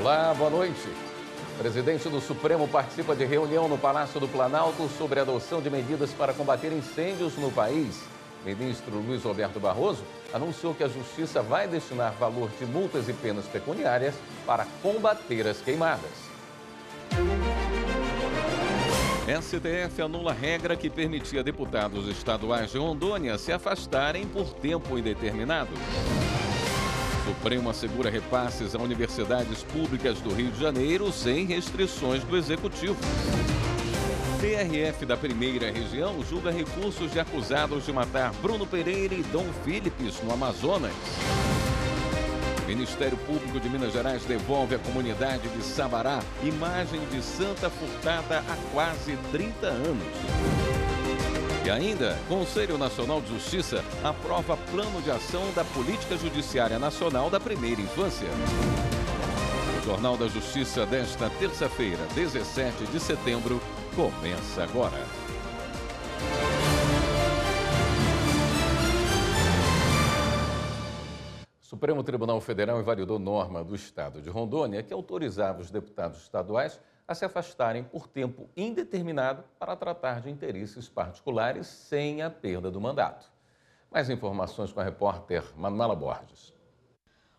Olá, boa noite. O presidente do Supremo participa de reunião no Palácio do Planalto sobre a adoção de medidas para combater incêndios no país. O ministro Luiz Roberto Barroso anunciou que a Justiça vai destinar valor de multas e penas pecuniárias para combater as queimadas. STF anula regra que permitia deputados estaduais de Rondônia se afastarem por tempo indeterminado. Supremo assegura repasses a universidades públicas do Rio de Janeiro sem restrições do Executivo. TRF da primeira região julga recursos de acusados de matar Bruno Pereira e Dom Philips no Amazonas. Ministério Público de Minas Gerais devolve à comunidade de Sabará imagem de santa furtada há quase 30 anos. E ainda, Conselho Nacional de Justiça aprova plano de ação da Política Judiciária Nacional da Primeira Infância. O Jornal da Justiça desta terça-feira, 17 de setembro, começa agora. O Supremo Tribunal Federal invalidou norma do Estado de Rondônia que autorizava os deputados estaduais a se afastarem por tempo indeterminado para tratar de interesses particulares sem a perda do mandato. Mais informações com a repórter Manuela Borges.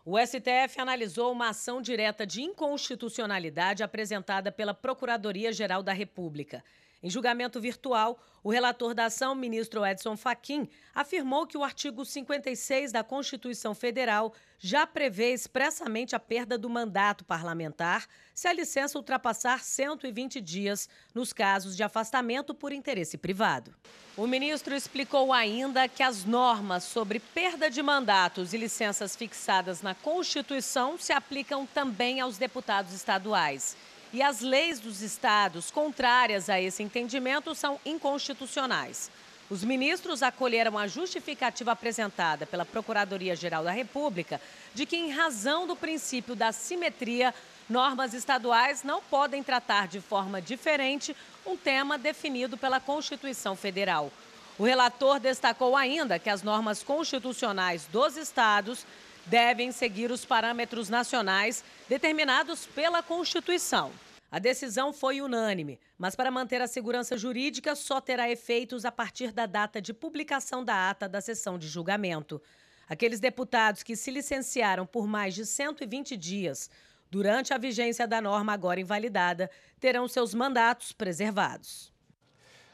O STF analisou uma ação direta de inconstitucionalidade apresentada pela Procuradoria-Geral da República. Em julgamento virtual, o relator da ação, ministro Edson Fachin, afirmou que o artigo 56 da Constituição Federal já prevê expressamente a perda do mandato parlamentar se a licença ultrapassar 120 dias nos casos de afastamento por interesse privado. O ministro explicou ainda que as normas sobre perda de mandatos e licenças fixadas na Constituição se aplicam também aos deputados estaduais e as leis dos estados contrárias a esse entendimento são inconstitucionais. Os ministros acolheram a justificativa apresentada pela Procuradoria-Geral da República de que, em razão do princípio da simetria, normas estaduais não podem tratar de forma diferente um tema definido pela Constituição Federal. O relator destacou ainda que as normas constitucionais dos estados devem seguir os parâmetros nacionais determinados pela Constituição. A decisão foi unânime, mas para manter a segurança jurídica só terá efeitos a partir da data de publicação da ata da sessão de julgamento. Aqueles deputados que se licenciaram por mais de 120 dias durante a vigência da norma agora invalidada terão seus mandatos preservados.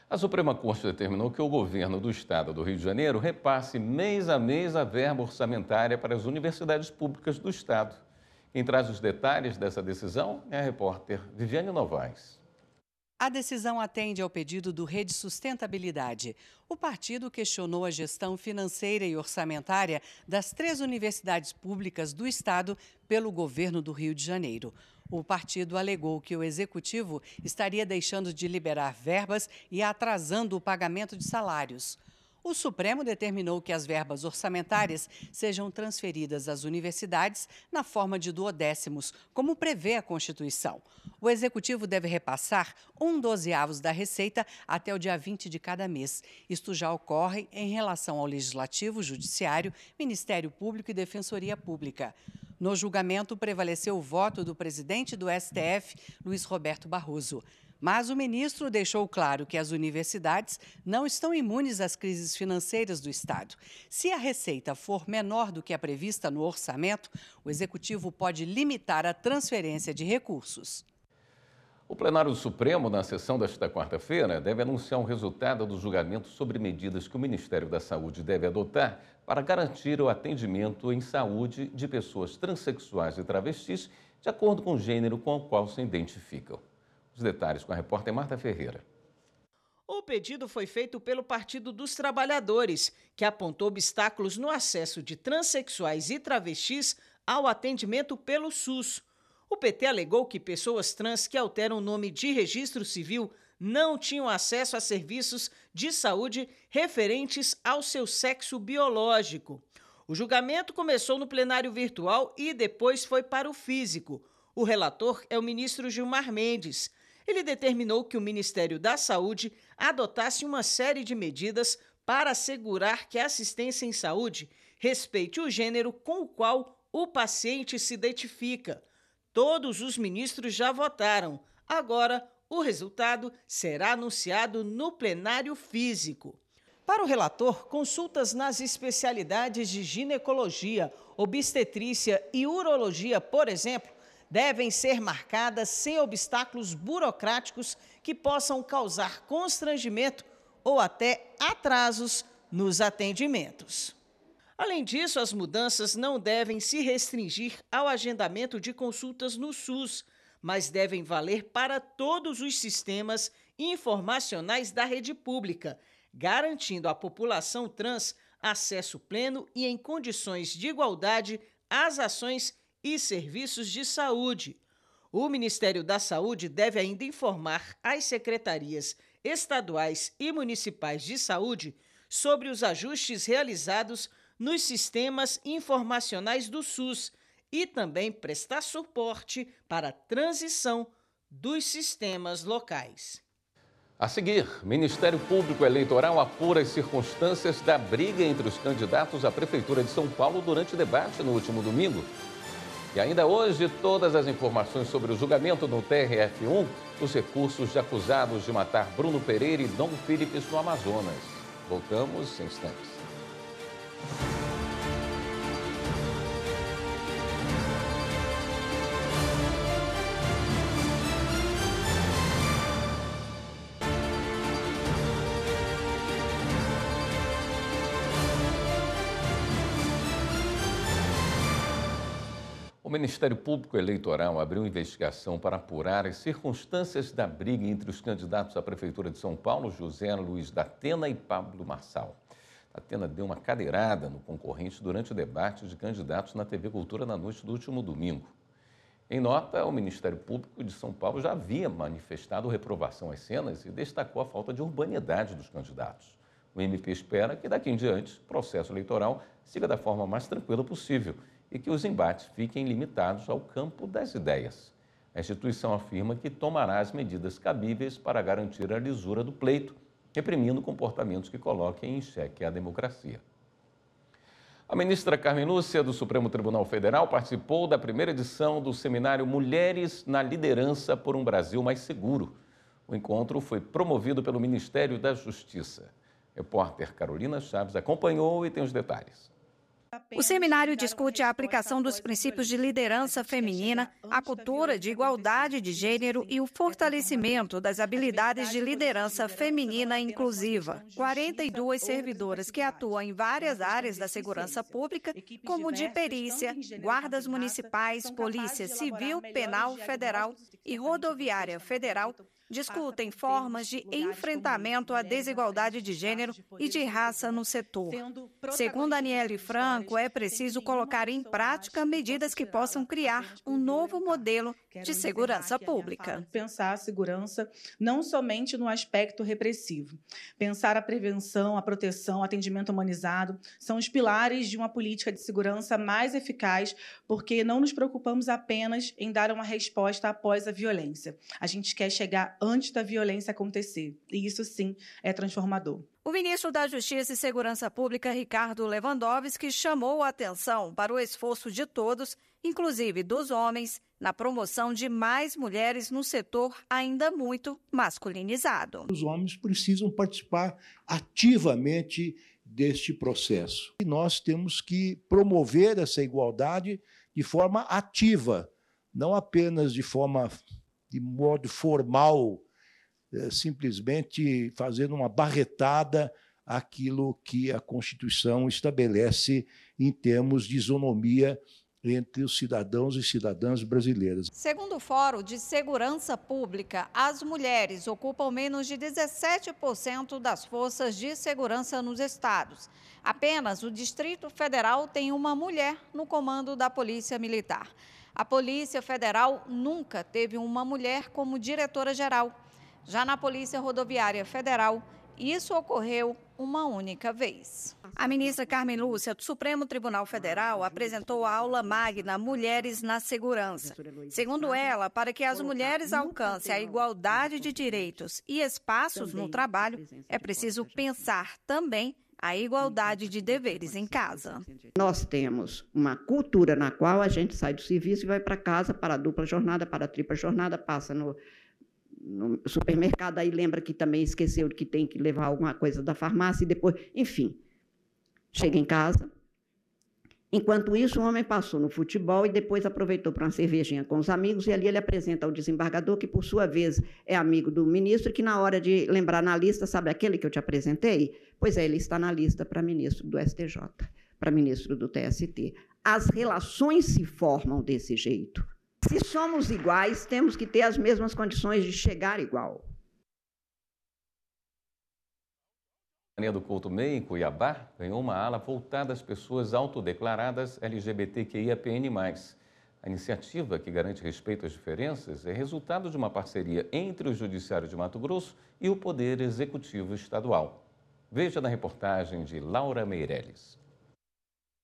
A Suprema Corte determinou que o governo do estado do Rio de Janeiro repasse mês a mês a verba orçamentária para as universidades públicas do estado. Quem traz os detalhes dessa decisão é a repórter Viviane Novaes. A decisão atende ao pedido do Rede Sustentabilidade. O partido questionou a gestão financeira e orçamentária das três universidades públicas do Estado pelo governo do Rio de Janeiro. O partido alegou que o executivo estaria deixando de liberar verbas e atrasando o pagamento de salários. O Supremo determinou que as verbas orçamentárias sejam transferidas às universidades na forma de duodécimos, como prevê a Constituição. O Executivo deve repassar um dozeavos da receita até o dia 20 de cada mês. Isto já ocorre em relação ao Legislativo, Judiciário, Ministério Público e Defensoria Pública. No julgamento, prevaleceu o voto do presidente do STF, Luiz Roberto Barroso. Mas o ministro deixou claro que as universidades não estão imunes às crises financeiras do Estado. Se a receita for menor do que a prevista no orçamento, o executivo pode limitar a transferência de recursos. O plenário do Supremo, na sessão desta quarta-feira, deve anunciar o resultado do julgamento sobre medidas que o Ministério da Saúde deve adotar para garantir o atendimento em saúde de pessoas transexuais e travestis, de acordo com o gênero com o qual se identificam. Os detalhes com a repórter Marta Ferreira. O pedido foi feito pelo Partido dos Trabalhadores, que apontou obstáculos no acesso de transexuais e travestis ao atendimento pelo SUS. O PT alegou que pessoas trans que alteram o nome de registro civil não tinham acesso a serviços de saúde referentes ao seu sexo biológico. O julgamento começou no plenário virtual e depois foi para o físico. O relator é o ministro Gilmar Mendes. Ele determinou que o Ministério da Saúde adotasse uma série de medidas para assegurar que a assistência em saúde respeite o gênero com o qual o paciente se identifica. Todos os ministros já votaram. Agora, o resultado será anunciado no plenário físico. Para o relator, consultas nas especialidades de ginecologia, obstetrícia e urologia, por exemplo, devem ser marcadas sem obstáculos burocráticos que possam causar constrangimento ou até atrasos nos atendimentos. Além disso, as mudanças não devem se restringir ao agendamento de consultas no SUS, mas devem valer para todos os sistemas informacionais da rede pública, garantindo à população trans acesso pleno e em condições de igualdade às ações e serviços de saúde. O Ministério da Saúde deve ainda informar as secretarias estaduais e municipais de saúde sobre os ajustes realizados nos sistemas informacionais do SUS e também prestar suporte para a transição dos sistemas locais. A seguir, Ministério Público Eleitoral apura as circunstâncias da briga entre os candidatos à Prefeitura de São Paulo durante o debate no último domingo. E ainda hoje, todas as informações sobre o julgamento no TRF1, os recursos de acusados de matar Bruno Pereira e Dom Philips no Amazonas. Voltamos em instantes. O Ministério Público Eleitoral abriu investigação para apurar as circunstâncias da briga entre os candidatos à Prefeitura de São Paulo, José Luiz da Atena e Pablo Marçal. Atena deu uma cadeirada no concorrente durante o debate de candidatos na TV Cultura na noite do último domingo. Em nota, o Ministério Público de São Paulo já havia manifestado reprovação às cenas e destacou a falta de urbanidade dos candidatos. O MP espera que daqui em diante o processo eleitoral siga da forma mais tranquila possível e que os embates fiquem limitados ao campo das ideias. A instituição afirma que tomará as medidas cabíveis para garantir a lisura do pleito, reprimindo comportamentos que coloquem em xeque a democracia. A ministra Carmen Lúcia, do Supremo Tribunal Federal, participou da primeira edição do seminário Mulheres na Liderança por um Brasil Mais Seguro. O encontro foi promovido pelo Ministério da Justiça. Repórter Carolina Chaves acompanhou e tem os detalhes. O seminário discute a aplicação dos princípios de liderança feminina, a cultura de igualdade de gênero e o fortalecimento das habilidades de liderança feminina inclusiva. 42 servidoras que atuam em várias áreas da segurança pública, como de perícia, guardas municipais, polícia civil, penal federal e rodoviária federal, discutem formas de enfrentamento à desigualdade de gênero e de raça no setor. Segundo Aniele Franco, é preciso colocar em prática medidas que possam criar um novo modelo de segurança pública. Pensar a segurança não somente no aspecto repressivo. Pensar a prevenção, a proteção, o atendimento humanizado são os pilares de uma política de segurança mais eficaz, porque não nos preocupamos apenas em dar uma resposta após a violência. A gente quer chegar antes da violência acontecer. E isso sim é transformador. O ministro da Justiça e Segurança Pública, Ricardo Lewandowski, chamou a atenção para o esforço de todos, inclusive dos homens, na promoção de mais mulheres no setor ainda muito masculinizado. Os homens precisam participar ativamente deste processo. E nós temos que promover essa igualdade de forma ativa, não apenas de forma de modo formal, é, simplesmente fazendo uma barretada aquilo que a Constituição estabelece em termos de isonomia entre os cidadãos e cidadãs brasileiras. Segundo o Fórum de Segurança Pública, as mulheres ocupam menos de 17% das forças de segurança nos estados. Apenas o Distrito Federal tem uma mulher no comando da Polícia Militar. A Polícia Federal nunca teve uma mulher como diretora-geral. Já na Polícia Rodoviária Federal, isso ocorreu uma única vez. A ministra Carmen Lúcia, do Supremo Tribunal Federal, apresentou a aula magna Mulheres na Segurança. Segundo ela, para que as mulheres alcancem a igualdade de direitos e espaços no trabalho, é preciso pensar também a igualdade de deveres em casa. Nós temos uma cultura na qual a gente sai do serviço e vai para casa para a dupla jornada, para a tripla jornada, passa no, no supermercado, aí lembra que também esqueceu que tem que levar alguma coisa da farmácia e depois, enfim, chega em casa, Enquanto isso, o homem passou no futebol e depois aproveitou para uma cervejinha com os amigos, e ali ele apresenta ao desembargador, que por sua vez é amigo do ministro, que na hora de lembrar na lista, sabe aquele que eu te apresentei? Pois é, ele está na lista para ministro do STJ, para ministro do TST. As relações se formam desse jeito. Se somos iguais, temos que ter as mesmas condições de chegar igual. A do Couto Meio, em Cuiabá, ganhou uma ala voltada às pessoas autodeclaradas LGBTQIAPN+. A iniciativa, que garante respeito às diferenças, é resultado de uma parceria entre o Judiciário de Mato Grosso e o Poder Executivo Estadual. Veja na reportagem de Laura Meirelles.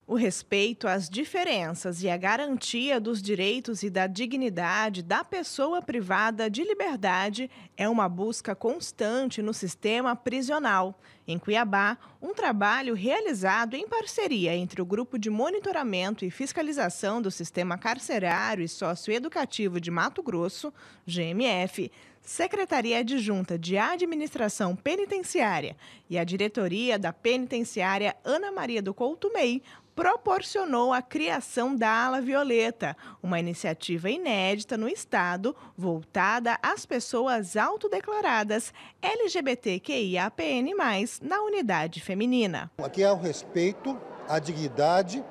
O respeito às diferenças e a garantia dos direitos e da dignidade da pessoa privada de liberdade é uma busca constante no sistema prisional. Em Cuiabá, um trabalho realizado em parceria entre o Grupo de Monitoramento e Fiscalização do Sistema Carcerário e Socioeducativo de Mato Grosso, GMF, Secretaria Adjunta de Administração Penitenciária e a Diretoria da Penitenciária Ana Maria do Couto Mei proporcionou a criação da Ala Violeta, uma iniciativa inédita no Estado voltada às pessoas autodeclaradas LGBTQIAPN+, na unidade feminina. Aqui é o respeito, a dignidade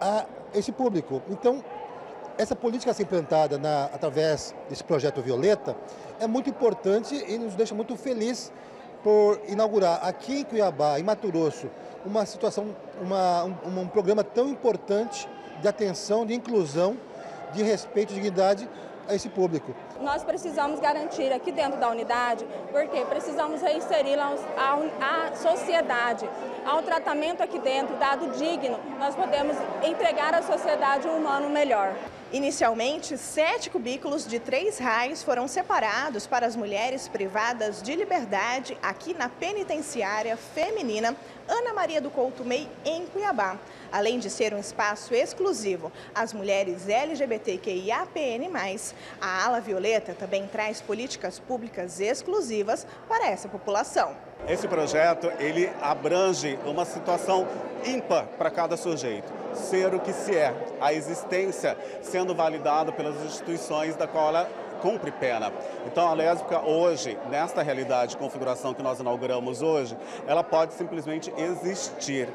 a esse público. Então, essa política a ser implantada na, através desse projeto Violeta é muito importante e nos deixa muito felizes por inaugurar aqui em Cuiabá, em Mato Grosso, uma situação, uma, um, um programa tão importante de atenção, de inclusão, de respeito e dignidade a esse público. Nós precisamos garantir aqui dentro da unidade, porque precisamos reinseri-la à sociedade, ao tratamento aqui dentro, dado digno, nós podemos entregar à sociedade um humano melhor. Inicialmente, sete cubículos de três raios foram separados para as mulheres privadas de liberdade aqui na penitenciária feminina Ana Maria do Couto Mei, em Cuiabá. Além de ser um espaço exclusivo às mulheres LGBTQIAPN+, a Ala Violeta também traz políticas públicas exclusivas para essa população. Esse projeto, ele abrange uma situação ímpar para cada sujeito ser o que se é, a existência sendo validada pelas instituições da qual ela cumpre pena. Então, a lésbica hoje, nesta realidade, configuração que nós inauguramos hoje, ela pode simplesmente existir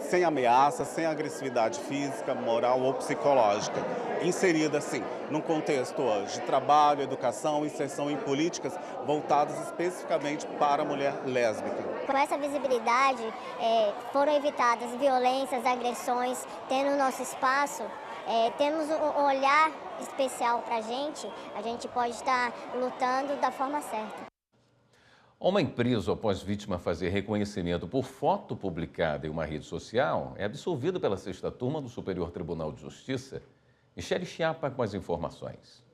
sem ameaça, sem agressividade física, moral ou psicológica. Inserida, sim, num contexto de trabalho, educação, inserção em políticas voltadas especificamente para a mulher lésbica. Com essa visibilidade, é, foram evitadas violências, agressões, tendo nosso espaço, é, temos um olhar especial para a gente, a gente pode estar lutando da forma certa. Homem preso após vítima fazer reconhecimento por foto publicada em uma rede social é absolvido pela sexta turma do Superior Tribunal de Justiça. Michele Chiapa com as informações.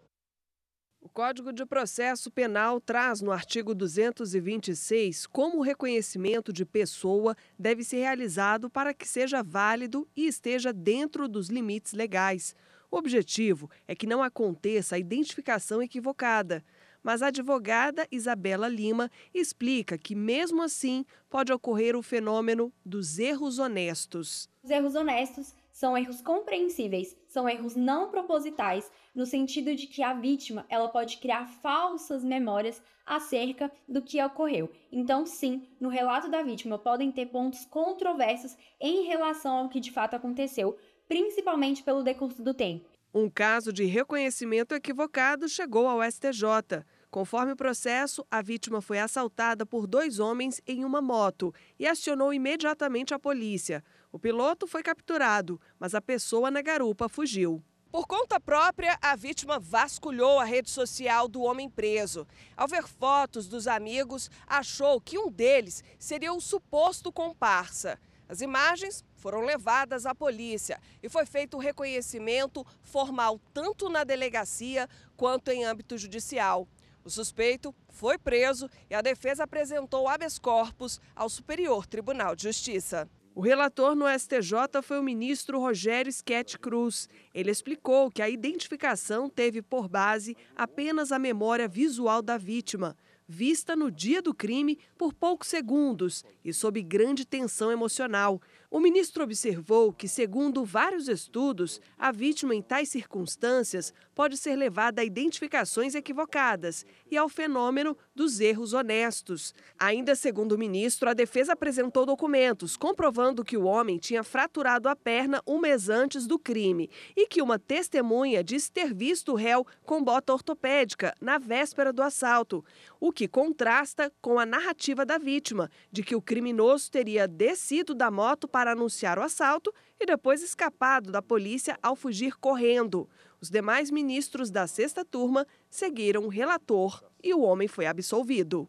O Código de Processo Penal traz no artigo 226 como o reconhecimento de pessoa deve ser realizado para que seja válido e esteja dentro dos limites legais. O objetivo é que não aconteça a identificação equivocada mas a advogada Isabela Lima explica que, mesmo assim, pode ocorrer o fenômeno dos erros honestos. Os erros honestos são erros compreensíveis, são erros não propositais, no sentido de que a vítima ela pode criar falsas memórias acerca do que ocorreu. Então, sim, no relato da vítima podem ter pontos controversos em relação ao que de fato aconteceu, principalmente pelo decurso do tempo. Um caso de reconhecimento equivocado chegou ao STJ. Conforme o processo, a vítima foi assaltada por dois homens em uma moto e acionou imediatamente a polícia. O piloto foi capturado, mas a pessoa na garupa fugiu. Por conta própria, a vítima vasculhou a rede social do homem preso. Ao ver fotos dos amigos, achou que um deles seria o suposto comparsa. As imagens foram levadas à polícia e foi feito o reconhecimento formal tanto na delegacia quanto em âmbito judicial. O suspeito foi preso e a defesa apresentou habeas corpus ao Superior Tribunal de Justiça. O relator no STJ foi o ministro Rogério Schett Cruz. Ele explicou que a identificação teve por base apenas a memória visual da vítima, vista no dia do crime por poucos segundos e sob grande tensão emocional. O ministro observou que, segundo vários estudos, a vítima em tais circunstâncias pode ser levada a identificações equivocadas e ao fenômeno dos erros honestos. Ainda segundo o ministro, a defesa apresentou documentos comprovando que o homem tinha fraturado a perna um mês antes do crime e que uma testemunha disse ter visto o réu com bota ortopédica na véspera do assalto, o que contrasta com a narrativa da vítima de que o criminoso teria descido da moto para anunciar o assalto e depois escapado da polícia ao fugir correndo. Os demais ministros da sexta turma seguiram o relator e o homem foi absolvido.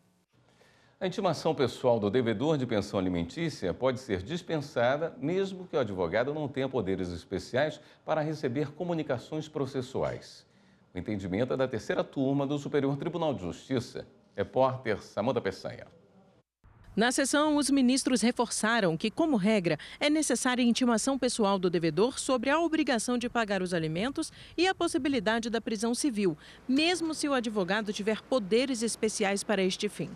A intimação pessoal do devedor de pensão alimentícia pode ser dispensada, mesmo que o advogado não tenha poderes especiais para receber comunicações processuais. O entendimento é da terceira turma do Superior Tribunal de Justiça. Repórter Samanta Peçanha. Na sessão, os ministros reforçaram que, como regra, é necessária intimação pessoal do devedor sobre a obrigação de pagar os alimentos e a possibilidade da prisão civil, mesmo se o advogado tiver poderes especiais para este fim.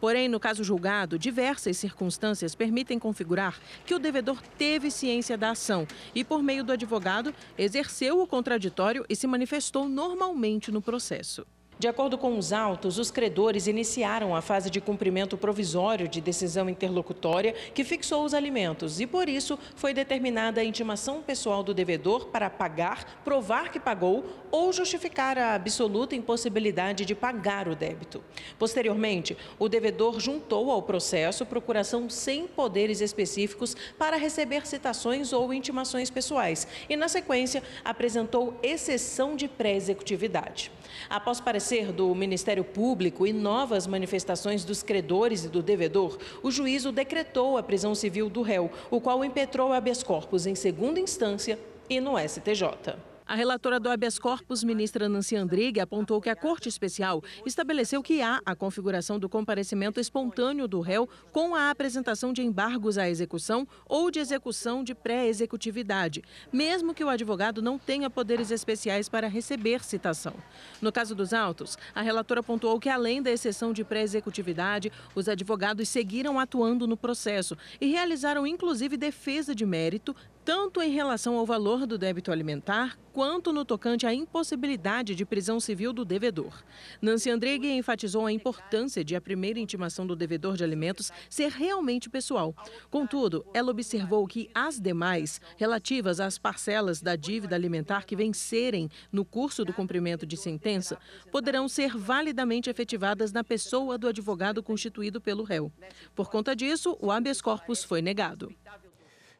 Porém, no caso julgado, diversas circunstâncias permitem configurar que o devedor teve ciência da ação e, por meio do advogado, exerceu o contraditório e se manifestou normalmente no processo. De acordo com os autos, os credores iniciaram a fase de cumprimento provisório de decisão interlocutória que fixou os alimentos e, por isso, foi determinada a intimação pessoal do devedor para pagar, provar que pagou ou justificar a absoluta impossibilidade de pagar o débito. Posteriormente, o devedor juntou ao processo procuração sem poderes específicos para receber citações ou intimações pessoais e, na sequência, apresentou exceção de pré-executividade. Após parecer do Ministério Público e novas manifestações dos credores e do devedor, o juízo decretou a prisão civil do réu, o qual impetrou habeas corpus em segunda instância e no STJ. A relatora do habeas corpus, ministra Nancy Andrighi, apontou que a Corte Especial estabeleceu que há a configuração do comparecimento espontâneo do réu com a apresentação de embargos à execução ou de execução de pré-executividade, mesmo que o advogado não tenha poderes especiais para receber citação. No caso dos autos, a relatora pontuou que, além da exceção de pré-executividade, os advogados seguiram atuando no processo e realizaram inclusive defesa de mérito, tanto em relação ao valor do débito alimentar, quanto no tocante à impossibilidade de prisão civil do devedor. Nancy Andrighi enfatizou a importância de a primeira intimação do devedor de alimentos ser realmente pessoal. Contudo, ela observou que as demais, relativas às parcelas da dívida alimentar que vencerem no curso do cumprimento de sentença, poderão ser validamente efetivadas na pessoa do advogado constituído pelo réu. Por conta disso, o habeas corpus foi negado.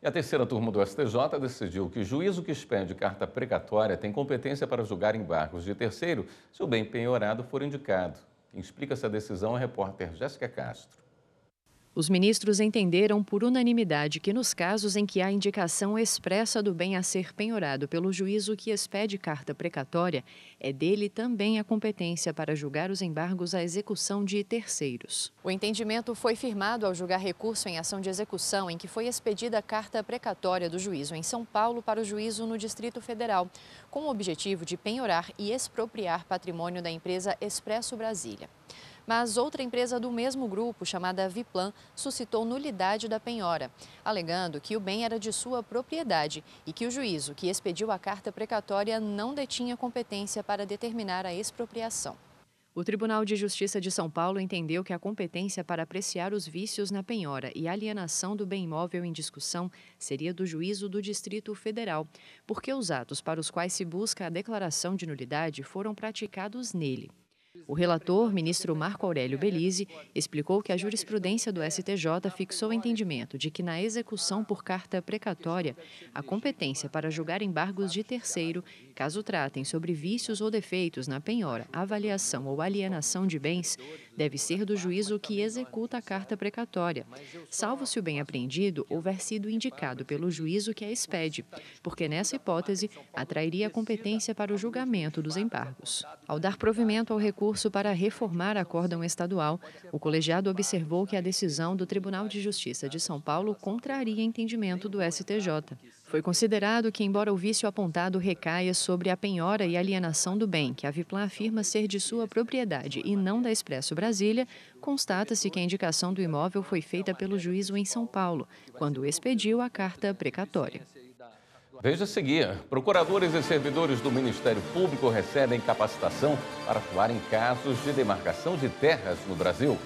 E a terceira turma do STJ decidiu que juízo que expede carta precatória tem competência para julgar embargos de terceiro se o bem penhorado for indicado. Quem explica essa decisão é a repórter Jéssica Castro. Os ministros entenderam por unanimidade que, nos casos em que há indicação expressa do bem a ser penhorado pelo juízo que expede carta precatória, é dele também a competência para julgar os embargos à execução de terceiros. O entendimento foi firmado ao julgar recurso em ação de execução em que foi expedida a carta precatória do juízo em São Paulo para o juízo no Distrito Federal, com o objetivo de penhorar e expropriar patrimônio da empresa Expresso Brasília. Mas outra empresa do mesmo grupo, chamada Viplan, suscitou nulidade da penhora, alegando que o bem era de sua propriedade e que o juízo que expediu a carta precatória não detinha competência para determinar a expropriação. O Tribunal de Justiça de São Paulo entendeu que a competência para apreciar os vícios na penhora e alienação do bem imóvel em discussão seria do juízo do Distrito Federal, porque os atos para os quais se busca a declaração de nulidade foram praticados nele. O relator, ministro Marco Aurélio Belize, explicou que a jurisprudência do STJ fixou o entendimento de que, na execução por carta precatória, a competência para julgar embargos de terceiro, caso tratem sobre vícios ou defeitos na penhora, avaliação ou alienação de bens, deve ser do juízo que executa a carta precatória, salvo se o bem apreendido houver sido indicado pelo juízo que a expede, porque nessa hipótese atrairia a competência para o julgamento dos embargos. Ao dar provimento ao recurso para reformar acórdão estadual, o colegiado observou que a decisão do Tribunal de Justiça de São Paulo contraria entendimento do STJ. Foi considerado que, embora o vício apontado recaia sobre a penhora e alienação do bem, que a Viplan afirma ser de sua propriedade e não da Expresso Brasília, constata-se que a indicação do imóvel foi feita pelo juízo em São Paulo, quando expediu a carta precatória. Veja a seguir: procuradores e servidores do Ministério Público recebem capacitação para atuar em casos de demarcação de terras no Brasil.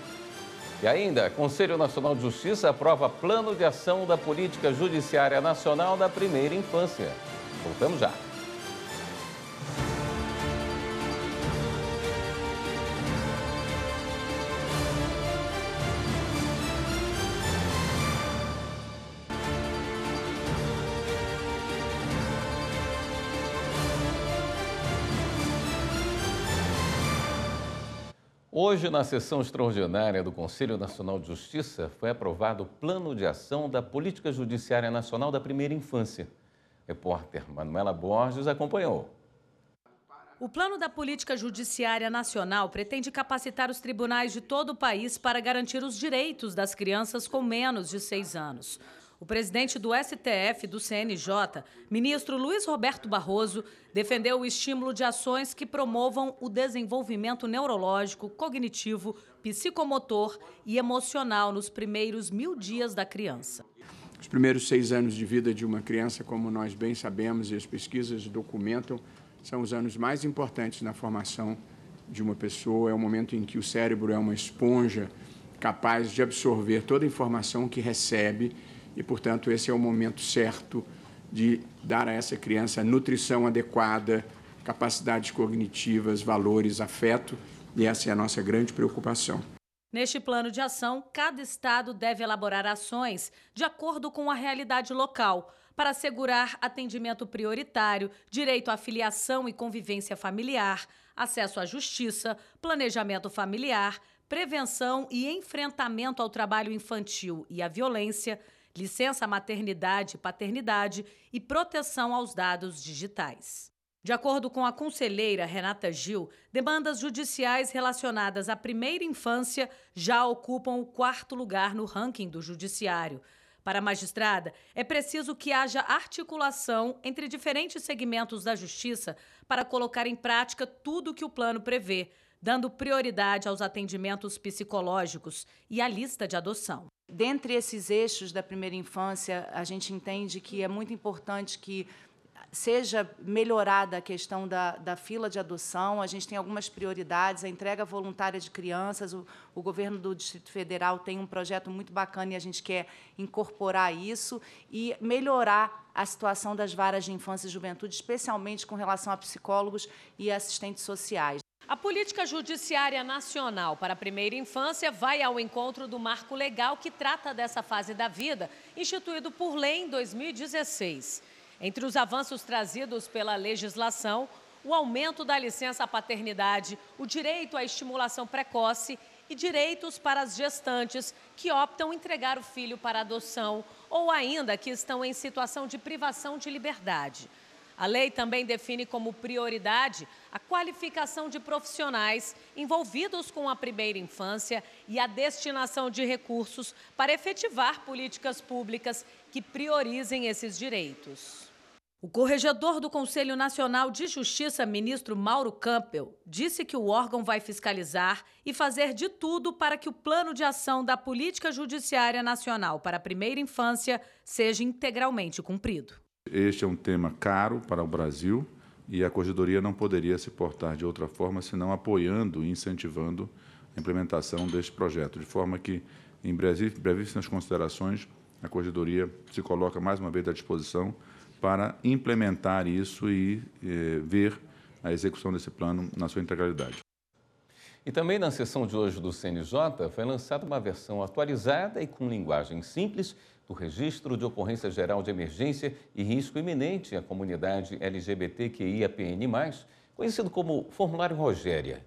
E ainda, Conselho Nacional de Justiça aprova plano de ação da Política Judiciária Nacional da Primeira Infância. Voltamos já. Hoje, na sessão extraordinária do Conselho Nacional de Justiça, foi aprovado o Plano de Ação da Política Judiciária Nacional da Primeira Infância. Repórter Manuela Borges acompanhou. O Plano da Política Judiciária Nacional pretende capacitar os tribunais de todo o país para garantir os direitos das crianças com menos de seis anos. O presidente do STF do CNJ, ministro Luiz Roberto Barroso, defendeu o estímulo de ações que promovam o desenvolvimento neurológico, cognitivo, psicomotor e emocional nos primeiros mil dias da criança. Os primeiros seis anos de vida de uma criança, como nós bem sabemos e as pesquisas documentam, são os anos mais importantes na formação de uma pessoa. É o momento em que o cérebro é uma esponja capaz de absorver toda a informação que recebe e, portanto, esse é o momento certo de dar a essa criança nutrição adequada, capacidades cognitivas, valores, afeto, e essa é a nossa grande preocupação. Neste plano de ação, cada estado deve elaborar ações de acordo com a realidade local para assegurar atendimento prioritário, direito à filiação e convivência familiar, acesso à justiça, planejamento familiar, prevenção e enfrentamento ao trabalho infantil e à violência, licença maternidade e paternidade e proteção aos dados digitais. De acordo com a conselheira Renata Gil, demandas judiciais relacionadas à primeira infância já ocupam o quarto lugar no ranking do Judiciário. Para a magistrada, é preciso que haja articulação entre diferentes segmentos da justiça para colocar em prática tudo o que o plano prevê, dando prioridade aos atendimentos psicológicos e à lista de adoção. Dentre esses eixos da primeira infância, a gente entende que é muito importante que seja melhorada a questão da, da fila de adoção. A gente tem algumas prioridades, a entrega voluntária de crianças. O, o governo do Distrito Federal tem um projeto muito bacana e a gente quer incorporar isso e melhorar a situação das varas de infância e juventude, especialmente com relação a psicólogos e assistentes sociais. A política judiciária nacional para a primeira infância vai ao encontro do marco legal que trata dessa fase da vida, instituído por lei em 2016. Entre os avanços trazidos pela legislação, o aumento da licença paternidade, o direito à estimulação precoce e direitos para as gestantes que optam entregar o filho para adoção ou ainda que estão em situação de privação de liberdade. A lei também define como prioridade a qualificação de profissionais envolvidos com a primeira infância e a destinação de recursos para efetivar políticas públicas que priorizem esses direitos. O corregedor do Conselho Nacional de Justiça, ministro Mauro Campbell, disse que o órgão vai fiscalizar e fazer de tudo para que o plano de ação da Política Judiciária Nacional para a Primeira Infância seja integralmente cumprido. Este é um tema caro para o Brasil e a Corregedoria não poderia se portar de outra forma senão apoiando e incentivando a implementação deste projeto, de forma que, em brevíssimas considerações, a Corregedoria se coloca mais uma vez à disposição para implementar isso e eh, ver a execução desse plano na sua integralidade. E também na sessão de hoje do CNJ foi lançada uma versão atualizada e com linguagem simples do Registro de Ocorrência Geral de Emergência e Risco Iminente à comunidade LGBTQIAPN+, conhecido como Formulário Rogéria.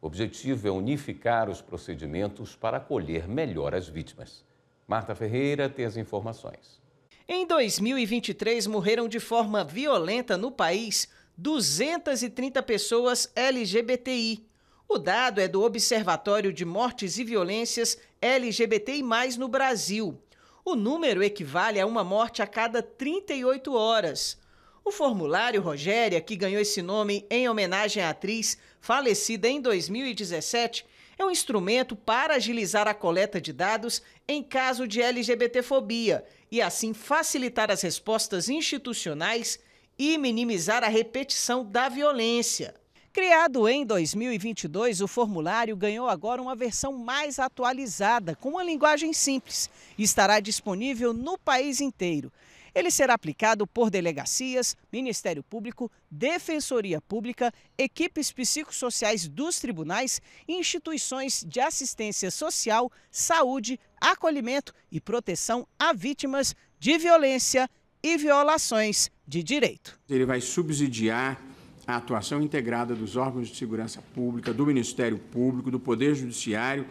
O objetivo é unificar os procedimentos para acolher melhor as vítimas. Marta Ferreira tem as informações. Em 2023, morreram de forma violenta no país 230 pessoas LGBTI. O dado é do Observatório de Mortes e Violências LGBTI, no Brasil. O número equivale a uma morte a cada 38 horas. O formulário Rogéria, que ganhou esse nome em homenagem à atriz falecida em 2017, é um instrumento para agilizar a coleta de dados em caso de LGBTfobia e assim facilitar as respostas institucionais e minimizar a repetição da violência. Criado em 2022, o formulário ganhou agora uma versão mais atualizada, com uma linguagem simples, e estará disponível no país inteiro. Ele será aplicado por delegacias, Ministério Público, Defensoria Pública, equipes psicossociais dos tribunais instituições de assistência social, saúde, acolhimento e proteção a vítimas de violência e violações de direito. Ele vai subsidiar a atuação integrada dos órgãos de segurança pública, do Ministério Público, do Poder Judiciário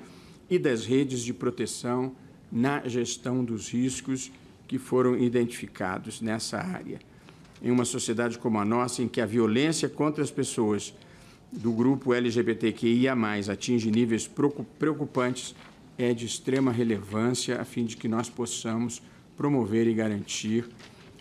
e das redes de proteção na gestão dos riscos que foram identificados nessa área. Em uma sociedade como a nossa, em que a violência contra as pessoas do grupo LGBTQIA, atinge níveis preocupantes, é de extrema relevância a fim de que nós possamos promover e garantir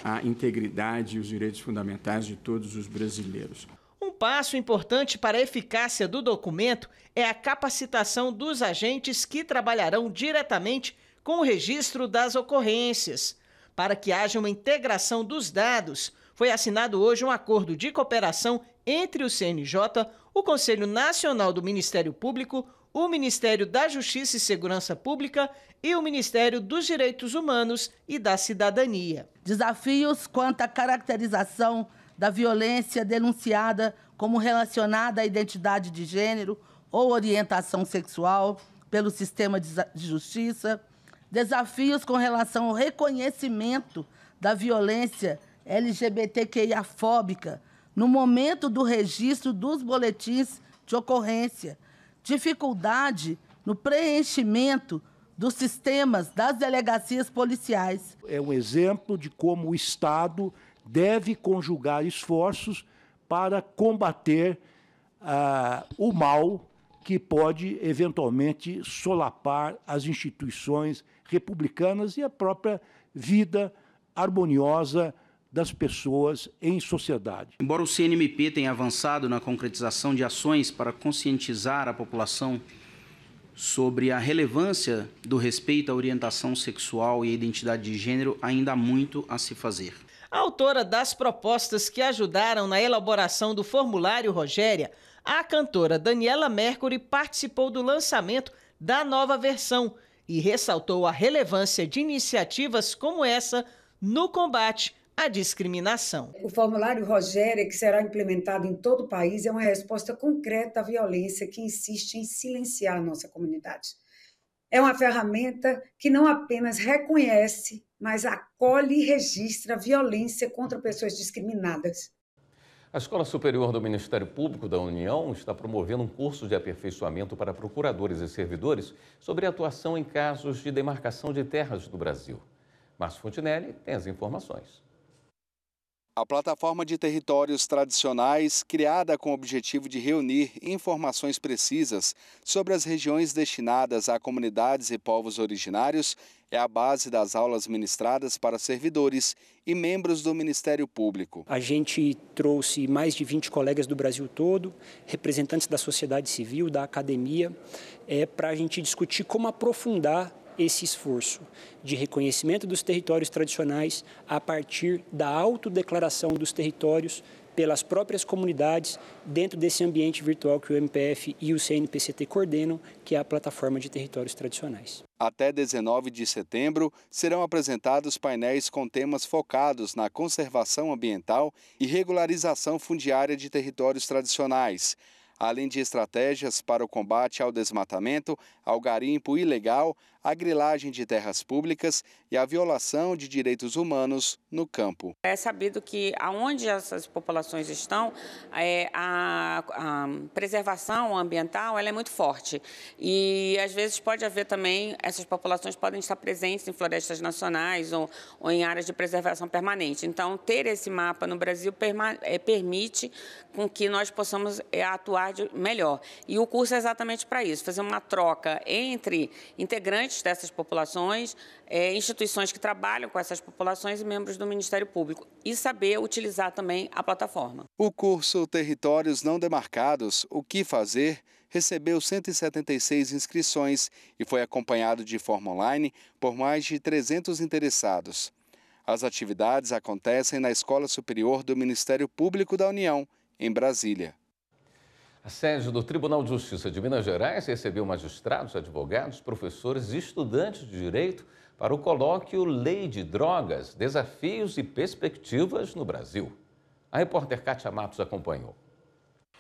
a integridade e os direitos fundamentais de todos os brasileiros. Um passo importante para a eficácia do documento é a capacitação dos agentes que trabalharão diretamente com o registro das ocorrências. Para que haja uma integração dos dados, foi assinado hoje um acordo de cooperação entre o CNJ, o Conselho Nacional do Ministério Público, o Ministério da Justiça e Segurança Pública e o Ministério dos Direitos Humanos e da Cidadania. Desafios quanto à caracterização da violência denunciada como relacionada à identidade de gênero ou orientação sexual pelo sistema de justiça, desafios com relação ao reconhecimento da violência LGBTQIA-fóbica no momento do registro dos boletins de ocorrência, dificuldade no preenchimento dos sistemas das delegacias policiais. É um exemplo de como o Estado deve conjugar esforços para combater ah, o mal que pode eventualmente solapar as instituições republicanas e a própria vida harmoniosa das pessoas em sociedade. Embora o CNMP tenha avançado na concretização de ações para conscientizar a população sobre a relevância do respeito à orientação sexual e à identidade de gênero, ainda há muito a se fazer. A autora das propostas que ajudaram na elaboração do formulário Rogéria, a cantora Daniela Mercury participou do lançamento da nova versão e ressaltou a relevância de iniciativas como essa no combate à discriminação. O formulário Rogéria, que será implementado em todo o país, é uma resposta concreta à violência que insiste em silenciar a nossa comunidade. É uma ferramenta que não apenas reconhece, mas acolhe e registra a violência contra pessoas discriminadas. A Escola Superior do Ministério Público da União está promovendo um curso de aperfeiçoamento para procuradores e servidores sobre atuação em casos de demarcação de terras do Brasil. Márcio Fontinelli tem as informações. A plataforma de territórios tradicionais, criada com o objetivo de reunir informações precisas sobre as regiões destinadas a comunidades e povos originários, é a base das aulas ministradas para servidores e membros do Ministério Público. A gente trouxe mais de 20 colegas do Brasil todo, representantes da sociedade civil, da academia, é, para a gente discutir como aprofundar esse esforço de reconhecimento dos territórios tradicionais a partir da autodeclaração dos territórios pelas próprias comunidades dentro desse ambiente virtual que o MPF e o CNPCT coordenam, que é a plataforma de territórios tradicionais. Até 19 de setembro serão apresentados painéis com temas focados na conservação ambiental e regularização fundiária de territórios tradicionais além de estratégias para o combate ao desmatamento, ao garimpo ilegal, a grilagem de terras públicas e a violação de direitos humanos no campo. É sabido que aonde essas populações estão, é, a, a, preservação ambiental ela é muito forte e às vezes pode haver também essas populações podem estar presentes em florestas nacionais ou, ou em áreas de preservação permanente. Então ter esse mapa no Brasil perma, é, permite com que nós possamos é, atuar de, melhor. E o curso é exatamente para isso, fazer uma troca entre integrantes dessas populações, é, instituições que trabalham com essas populações e membros do Ministério Público e saber utilizar também a plataforma. O curso Territórios Não Demarcados, O que Fazer, recebeu 176 inscrições e foi acompanhado de forma online por mais de 300 interessados. As atividades acontecem na Escola Superior do Ministério Público da União, em Brasília. A sede do Tribunal de Justiça de Minas Gerais recebeu magistrados, advogados, professores e estudantes de direito para o colóquio Lei de Drogas, Desafios e Perspectivas no Brasil. A repórter Kátia Matos acompanhou.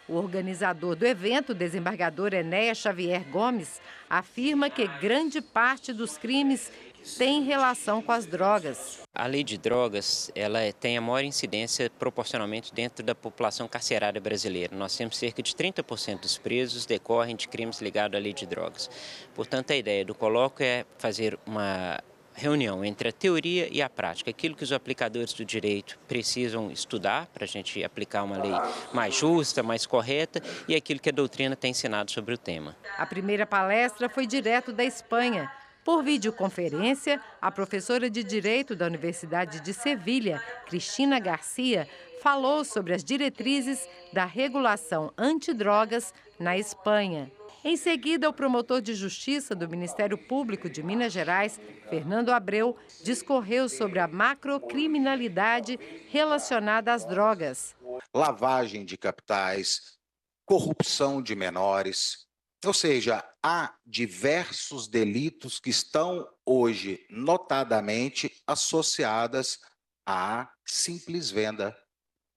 O organizador do evento, desembargador Enéas Xavier Gomes, afirma que grande parte dos crimes tem relação com as drogas. A lei de drogas ela tem a maior incidência proporcionalmente dentro da população carcerária brasileira. Nós temos cerca de 30% dos presos decorrem de crimes ligados à lei de drogas. Portanto, a ideia do colóquio é fazer uma reunião entre a teoria e a prática, aquilo que os aplicadores do direito precisam estudar para a gente aplicar uma lei mais justa, mais correta, e aquilo que a doutrina tem ensinado sobre o tema. A primeira palestra foi direto da Espanha por videoconferência, a professora de Direito da Universidade de Sevilha, Cristina Garcia, falou sobre as diretrizes da regulação antidrogas na Espanha. Em seguida, o promotor de justiça do Ministério Público de Minas Gerais, Fernando Abreu, discorreu sobre a macrocriminalidade relacionada às drogas. Lavagem de capitais, corrupção de menores, ou seja, há diversos delitos que estão hoje notadamente associadas à simples venda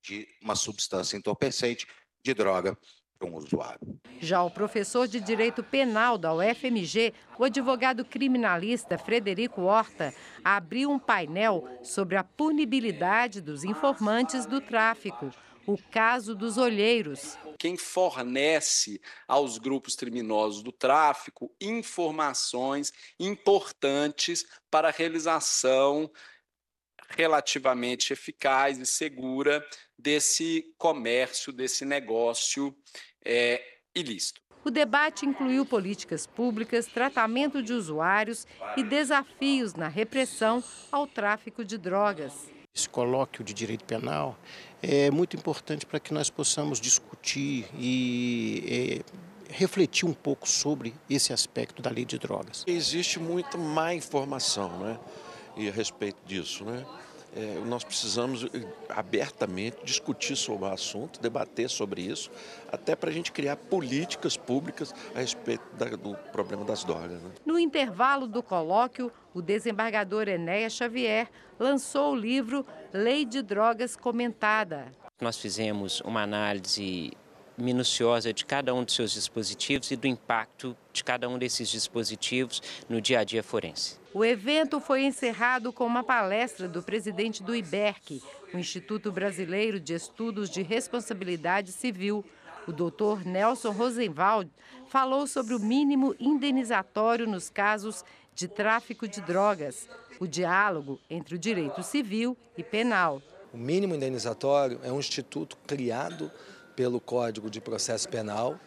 de uma substância entorpecente de droga para um usuário. Já o professor de Direito Penal da UFMG, o advogado criminalista Frederico Horta, abriu um painel sobre a punibilidade dos informantes do tráfico, o caso dos olheiros quem fornece aos grupos criminosos do tráfico informações importantes para a realização relativamente eficaz e segura desse comércio, desse negócio é, ilícito. O debate incluiu políticas públicas, tratamento de usuários e desafios na repressão ao tráfico de drogas. Esse colóquio de direito penal é muito importante para que nós possamos discutir e é, refletir um pouco sobre esse aspecto da lei de drogas. Existe muita má informação né, e a respeito disso. Né? É, nós precisamos eh, abertamente discutir sobre o assunto, debater sobre isso, até para a gente criar políticas públicas a respeito da, do problema das drogas. Né? No intervalo do colóquio, o desembargador Enéas Xavier lançou o livro Lei de Drogas Comentada. Nós fizemos uma análise minuciosa de cada um dos seus dispositivos e do impacto de cada um desses dispositivos no dia a dia forense. O evento foi encerrado com uma palestra do presidente do IBERC, o Instituto Brasileiro de Estudos de Responsabilidade Civil. O doutor Nelson Rosenwald falou sobre o mínimo indenizatório nos casos de tráfico de drogas, o diálogo entre o direito civil e penal. O mínimo indenizatório é um instituto criado pelo Código de Processo Penal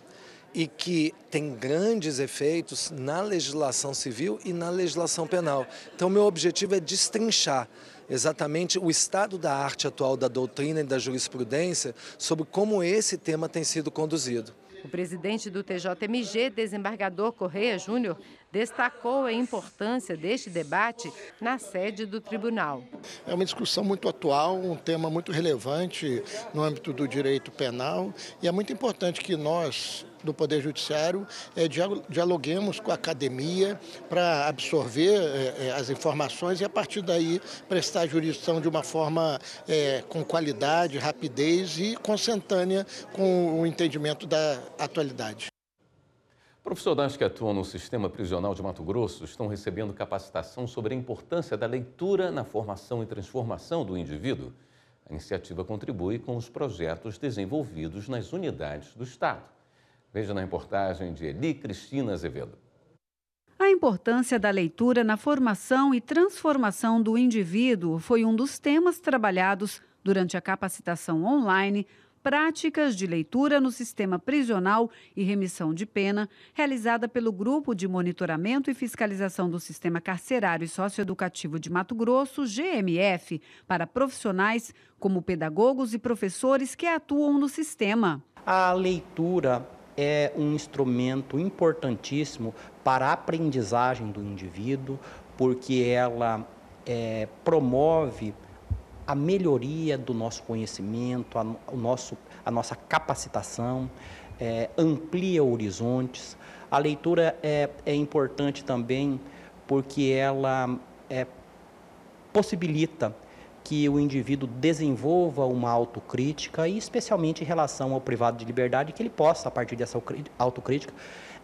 e que tem grandes efeitos na legislação civil e na legislação penal. Então, meu objetivo é destrinchar exatamente o estado da arte atual da doutrina e da jurisprudência sobre como esse tema tem sido conduzido. O presidente do TJMG, desembargador Correia Júnior, destacou a importância deste debate na sede do tribunal. É uma discussão muito atual, um tema muito relevante no âmbito do direito penal e é muito importante que nós, do Poder Judiciário, é, dialoguemos com a academia para absorver é, as informações e, a partir daí, prestar a jurisdição de uma forma é, com qualidade, rapidez e consentânea com o entendimento da atualidade. Profissionais que atuam no sistema prisional de Mato Grosso estão recebendo capacitação sobre a importância da leitura na formação e transformação do indivíduo. A iniciativa contribui com os projetos desenvolvidos nas unidades do Estado. Veja na reportagem de Eli Cristina Azevedo. A importância da leitura na formação e transformação do indivíduo foi um dos temas trabalhados durante a capacitação online Práticas de Leitura no Sistema Prisional e Remissão de Pena, realizada pelo Grupo de Monitoramento e Fiscalização do Sistema Carcerário e Socioeducativo de Mato Grosso, GMF, para profissionais como pedagogos e professores que atuam no sistema. A leitura é um instrumento importantíssimo para a aprendizagem do indivíduo, porque ela é, promove a melhoria do nosso conhecimento, a, o nosso, a nossa capacitação, é, amplia horizontes. A leitura é, é importante também porque ela é, possibilita que o indivíduo desenvolva uma autocrítica, e especialmente em relação ao privado de liberdade, que ele possa, a partir dessa autocrítica,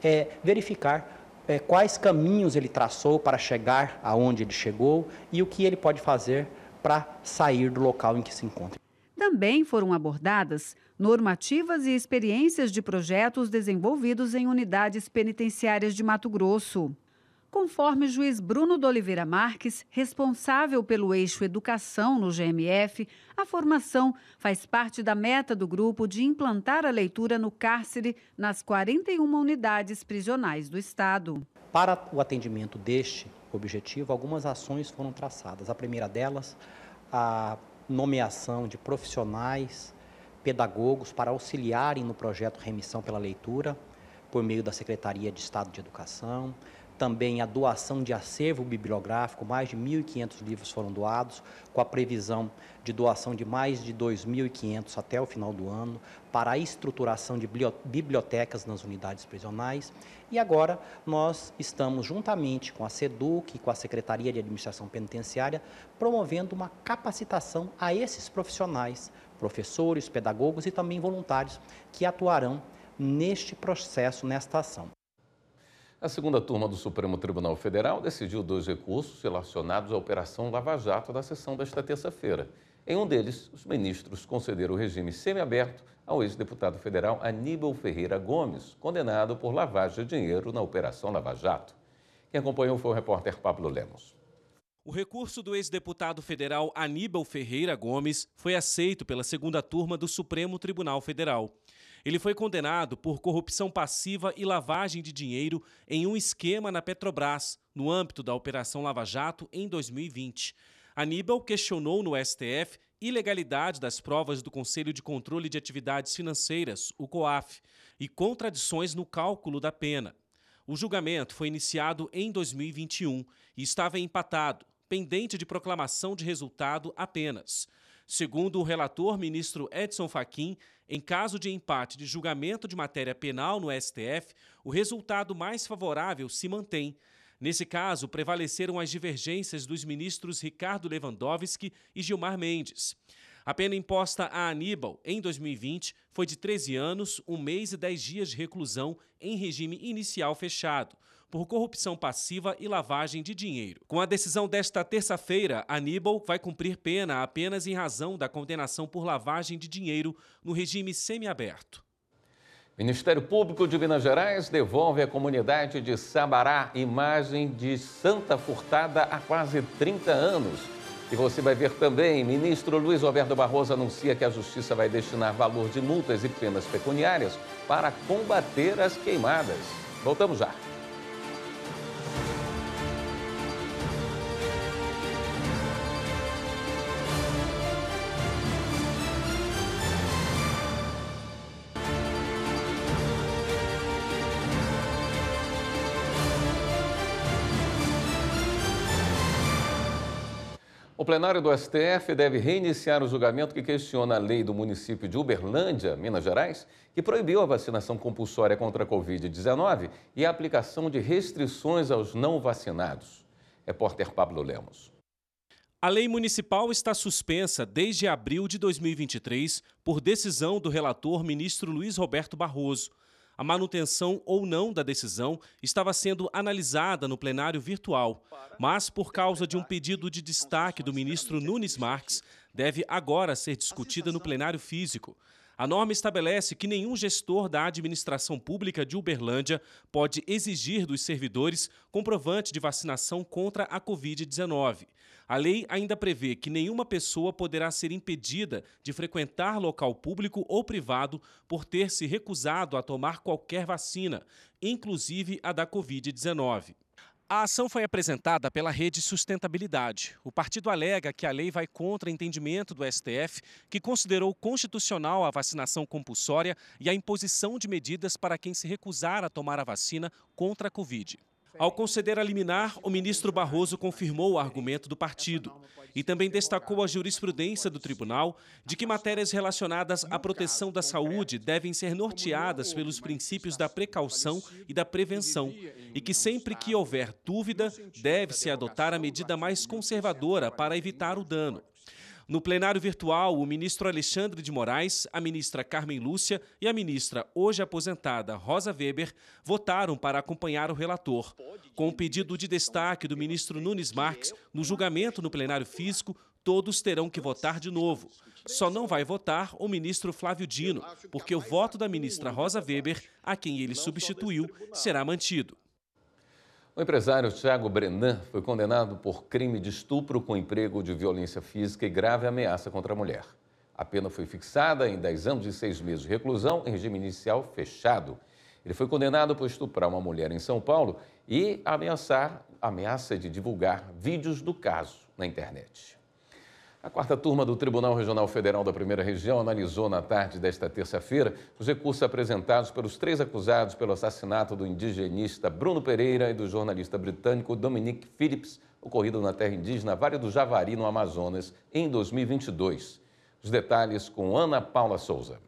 é, verificar é, quais caminhos ele traçou para chegar aonde ele chegou e o que ele pode fazer para sair do local em que se encontra. Também foram abordadas normativas e experiências de projetos desenvolvidos em unidades penitenciárias de Mato Grosso. Conforme o juiz Bruno de Oliveira Marques, responsável pelo eixo Educação no GMF, a formação faz parte da meta do grupo de implantar a leitura no cárcere nas 41 unidades prisionais do Estado. Para o atendimento deste objetivo, algumas ações foram traçadas. A primeira delas, a nomeação de profissionais, pedagogos para auxiliarem no projeto Remissão pela Leitura, por meio da Secretaria de Estado de Educação, também a doação de acervo bibliográfico, mais de 1.500 livros foram doados, com a previsão de doação de mais de 2.500 até o final do ano, para a estruturação de bibliotecas nas unidades prisionais. E agora nós estamos, juntamente com a SEDUC e com a Secretaria de Administração Penitenciária, promovendo uma capacitação a esses profissionais, professores, pedagogos e também voluntários que atuarão neste processo, nesta ação. A segunda turma do Supremo Tribunal Federal decidiu dois recursos relacionados à Operação Lava Jato da sessão desta terça-feira. Em um deles, os ministros concederam o regime semiaberto ao ex-deputado federal Aníbal Ferreira Gomes, condenado por lavagem de dinheiro na Operação Lava Jato. Quem acompanhou foi o repórter Pablo Lemos. O recurso do ex-deputado federal Aníbal Ferreira Gomes foi aceito pela segunda turma do Supremo Tribunal Federal. Ele foi condenado por corrupção passiva e lavagem de dinheiro em um esquema na Petrobras, no âmbito da Operação Lava Jato, em 2020. Aníbal questionou no STF ilegalidade das provas do Conselho de Controle de Atividades Financeiras, o COAF, e contradições no cálculo da pena. O julgamento foi iniciado em 2021 e estava empatado, pendente de proclamação de resultado apenas. Segundo o relator ministro Edson Fachin, em caso de empate de julgamento de matéria penal no STF, o resultado mais favorável se mantém. Nesse caso, prevaleceram as divergências dos ministros Ricardo Lewandowski e Gilmar Mendes. A pena imposta a Aníbal em 2020 foi de 13 anos, um mês e 10 dias de reclusão em regime inicial fechado por corrupção passiva e lavagem de dinheiro. Com a decisão desta terça-feira, Aníbal vai cumprir pena apenas em razão da condenação por lavagem de dinheiro no regime semiaberto. Ministério Público de Minas Gerais devolve à comunidade de Sabará imagem de Santa Furtada há quase 30 anos. E você vai ver também, ministro Luiz Roberto Barroso anuncia que a Justiça vai destinar valor de multas e penas pecuniárias para combater as queimadas. Voltamos já. O plenário do STF deve reiniciar o julgamento que questiona a lei do município de Uberlândia, Minas Gerais, que proibiu a vacinação compulsória contra a Covid-19 e a aplicação de restrições aos não vacinados. Repórter Pablo Lemos. A lei municipal está suspensa desde abril de 2023 por decisão do relator ministro Luiz Roberto Barroso. A manutenção ou não da decisão estava sendo analisada no plenário virtual, mas por causa de um pedido de destaque do ministro Nunes Marques, deve agora ser discutida no plenário físico. A norma estabelece que nenhum gestor da administração pública de Uberlândia pode exigir dos servidores comprovante de vacinação contra a Covid-19. A lei ainda prevê que nenhuma pessoa poderá ser impedida de frequentar local público ou privado por ter se recusado a tomar qualquer vacina, inclusive a da Covid-19. A ação foi apresentada pela Rede Sustentabilidade. O partido alega que a lei vai contra o entendimento do STF, que considerou constitucional a vacinação compulsória e a imposição de medidas para quem se recusar a tomar a vacina contra a Covid. Ao conceder a liminar, o ministro Barroso confirmou o argumento do partido e também destacou a jurisprudência do tribunal de que matérias relacionadas à proteção da saúde devem ser norteadas pelos princípios da precaução e da prevenção e que sempre que houver dúvida, deve-se adotar a medida mais conservadora para evitar o dano. No plenário virtual, o ministro Alexandre de Moraes, a ministra Carmen Lúcia e a ministra hoje aposentada Rosa Weber votaram para acompanhar o relator. Com o pedido de destaque do ministro Nunes Marques no julgamento no plenário físico, todos terão que votar de novo. Só não vai votar o ministro Flávio Dino, porque o voto da ministra Rosa Weber, a quem ele substituiu, será mantido. O empresário Tiago Brenan foi condenado por crime de estupro com emprego de violência física e grave ameaça contra a mulher. A pena foi fixada em 10 anos e 6 meses de reclusão em regime inicial fechado. Ele foi condenado por estuprar uma mulher em São Paulo e ameaçar, ameaça de divulgar vídeos do caso na internet. A quarta turma do Tribunal Regional Federal da Primeira Região analisou na tarde desta terça-feira os recursos apresentados pelos três acusados pelo assassinato do indigenista Bruno Pereira e do jornalista britânico Dominic Phillips, ocorrido na terra indígena Vale do Javari, no Amazonas, em 2022. Os detalhes com Ana Paula Souza.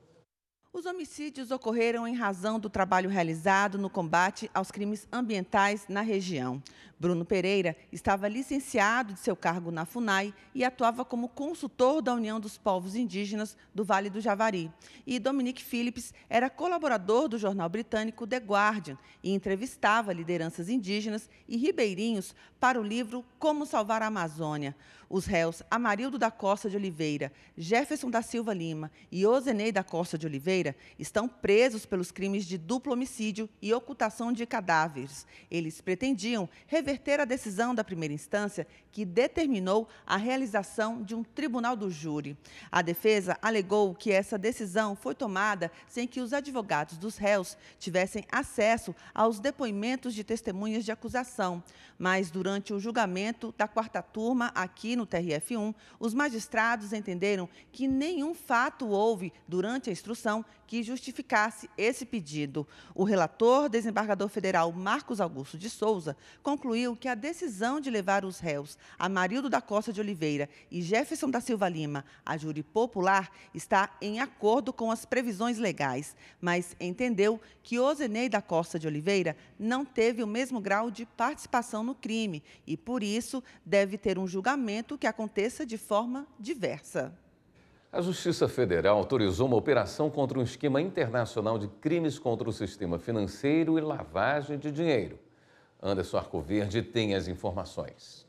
Os homicídios ocorreram em razão do trabalho realizado no combate aos crimes ambientais na região. Bruno Pereira estava licenciado de seu cargo na FUNAI e atuava como consultor da União dos Povos Indígenas do Vale do Javari. E Dominique Phillips era colaborador do jornal britânico The Guardian e entrevistava lideranças indígenas e ribeirinhos para o livro Como Salvar a Amazônia. Os réus Amarildo da Costa de Oliveira, Jefferson da Silva Lima e Ozenei da Costa de Oliveira estão presos pelos crimes de duplo homicídio e ocultação de cadáveres. Eles pretendiam reverter a decisão da primeira instância que determinou a realização de um tribunal do júri. A defesa alegou que essa decisão foi tomada sem que os advogados dos réus tivessem acesso aos depoimentos de testemunhas de acusação. Mas durante o julgamento da quarta turma aqui no TRF1, os magistrados entenderam que nenhum fato houve durante a instrução que justificasse esse pedido. O relator, desembargador federal Marcos Augusto de Souza, concluiu que a decisão de levar os réus Amarildo da Costa de Oliveira e Jefferson da Silva Lima a júri popular está em acordo com as previsões legais, mas entendeu que Ozenei da Costa de Oliveira não teve o mesmo grau de participação no crime e, por isso, deve ter um julgamento que aconteça de forma diversa. A Justiça Federal autorizou uma operação contra um esquema internacional de crimes contra o sistema financeiro e lavagem de dinheiro. Anderson Arcoverde tem as informações.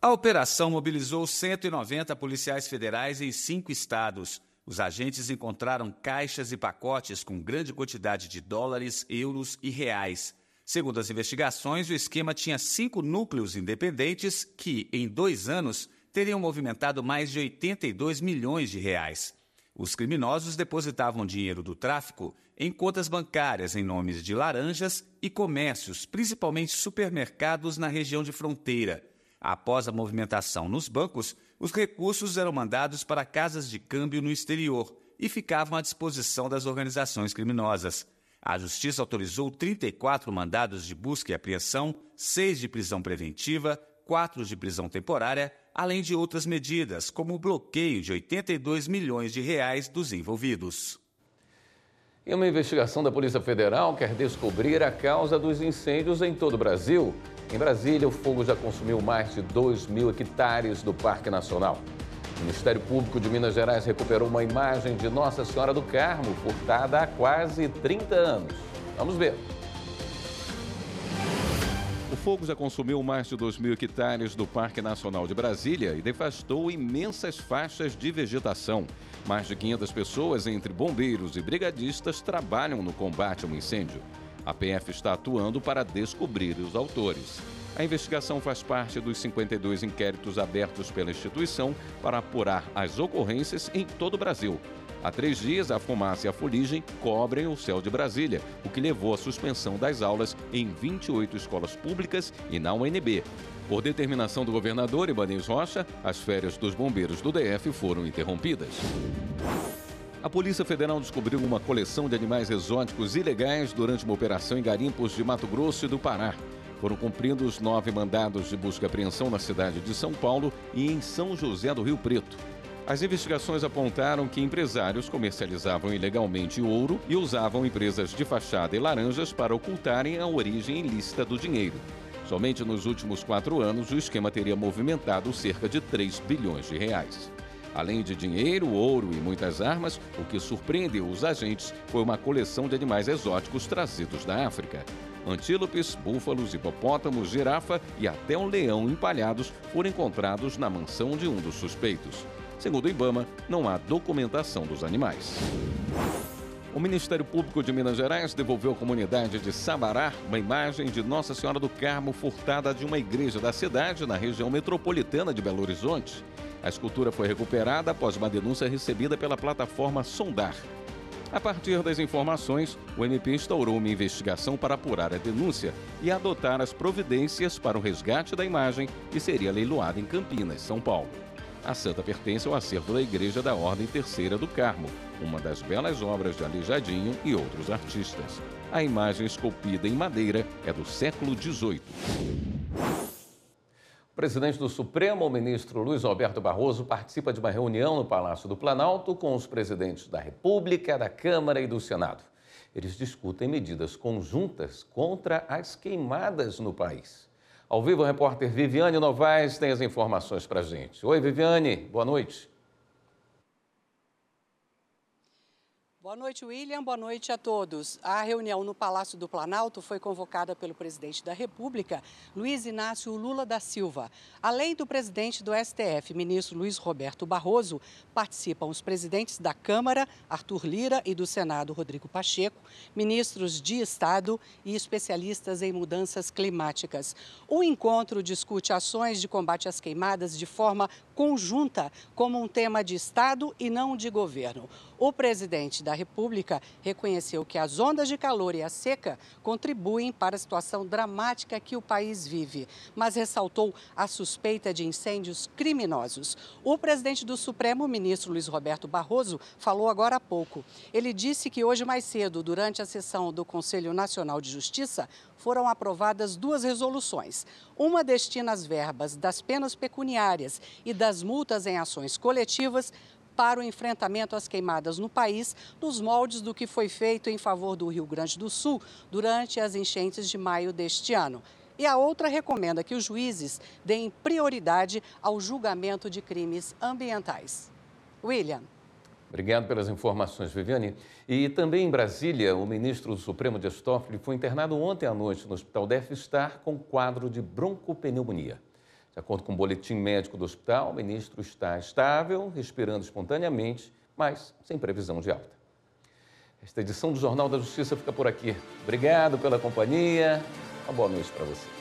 A operação mobilizou 190 policiais federais em cinco estados. Os agentes encontraram caixas e pacotes com grande quantidade de dólares, euros e reais. Segundo as investigações, o esquema tinha cinco núcleos independentes que, em dois anos, teriam movimentado mais de 82 milhões de reais. Os criminosos depositavam dinheiro do tráfico em contas bancárias em nomes de laranjas e comércios, principalmente supermercados na região de fronteira. Após a movimentação nos bancos, os recursos eram mandados para casas de câmbio no exterior e ficavam à disposição das organizações criminosas. A Justiça autorizou 34 mandados de busca e apreensão, seis de prisão preventiva, quatro de prisão temporária além de outras medidas, como o bloqueio de 82 milhões de reais dos envolvidos. E uma investigação da Polícia Federal quer descobrir a causa dos incêndios em todo o Brasil. Em Brasília, o fogo já consumiu mais de 2 mil hectares do Parque Nacional. O Ministério Público de Minas Gerais recuperou uma imagem de Nossa Senhora do Carmo, furtada há quase 30 anos. Vamos ver. Fogo já consumiu mais de 2 mil hectares do Parque Nacional de Brasília e devastou imensas faixas de vegetação. Mais de 500 pessoas, entre bombeiros e brigadistas, trabalham no combate ao incêndio. A PF está atuando para descobrir os autores. A investigação faz parte dos 52 inquéritos abertos pela instituição para apurar as ocorrências em todo o Brasil. Há três dias, a fumaça e a fuligem cobrem o céu de Brasília, o que levou à suspensão das aulas em 28 escolas públicas e na UNB. Por determinação do governador Ibanez Rocha, as férias dos bombeiros do DF foram interrompidas. A Polícia Federal descobriu uma coleção de animais exóticos ilegais durante uma operação em garimpos de Mato Grosso e do Pará. Foram cumpridos nove mandados de busca e apreensão na cidade de São Paulo e em São José do Rio Preto. As investigações apontaram que empresários comercializavam ilegalmente ouro e usavam empresas de fachada e laranjas para ocultarem a origem ilícita do dinheiro. Somente nos últimos quatro anos, o esquema teria movimentado cerca de 3 bilhões de reais. Além de dinheiro, ouro e muitas armas, o que surpreendeu os agentes foi uma coleção de animais exóticos trazidos da África. Antílopes, búfalos, hipopótamos, girafa e até um leão empalhados foram encontrados na mansão de um dos suspeitos. Segundo o Ibama, não há documentação dos animais. O Ministério Público de Minas Gerais devolveu à comunidade de Sabará uma imagem de Nossa Senhora do Carmo furtada de uma igreja da cidade na região metropolitana de Belo Horizonte. A escultura foi recuperada após uma denúncia recebida pela plataforma Sondar. A partir das informações, o MP instaurou uma investigação para apurar a denúncia e adotar as providências para o resgate da imagem que seria leiloada em Campinas, São Paulo. A santa pertence ao acervo da Igreja da Ordem Terceira do Carmo, uma das belas obras de Aleijadinho e outros artistas. A imagem esculpida em madeira é do século XVIII. O presidente do Supremo, o ministro Luiz Roberto Barroso, participa de uma reunião no Palácio do Planalto com os presidentes da República, da Câmara e do Senado. Eles discutem medidas conjuntas contra as queimadas no país. Ao vivo, a repórter Viviane Novaes tem as informações para gente. Oi, Viviane, boa noite. Boa noite, William. Boa noite a todos. A reunião no Palácio do Planalto foi convocada pelo presidente da República, Luiz Inácio Lula da Silva. Além do presidente do STF, ministro Luiz Roberto Barroso, participam os presidentes da Câmara, Arthur Lira, e do Senado, Rodrigo Pacheco, ministros de Estado e especialistas em mudanças climáticas. O encontro discute ações de combate às queimadas de forma conjunta, como um tema de Estado e não de governo. O presidente da República reconheceu que as ondas de calor e a seca contribuem para a situação dramática que o país vive, mas ressaltou a suspeita de incêndios criminosos. O presidente do Supremo, ministro Luiz Roberto Barroso, falou agora há pouco. Ele disse que hoje mais cedo, durante a sessão do Conselho Nacional de Justiça, foram aprovadas duas resoluções. Uma destina as verbas das penas pecuniárias e das multas em ações coletivas para o enfrentamento às queimadas no país, nos moldes do que foi feito em favor do Rio Grande do Sul durante as enchentes de maio deste ano. E a outra recomenda que os juízes deem prioridade ao julgamento de crimes ambientais. William. Obrigado pelas informações, Viviane. E também em Brasília, o ministro do Supremo Dias Toffoli foi internado ontem à noite no Hospital Deve Estar com quadro de broncopneumonia. De acordo com o boletim médico do hospital, o ministro está estável, respirando espontaneamente, mas sem previsão de alta. Esta edição do Jornal da Justiça fica por aqui. Obrigado pela companhia. Uma boa noite para você.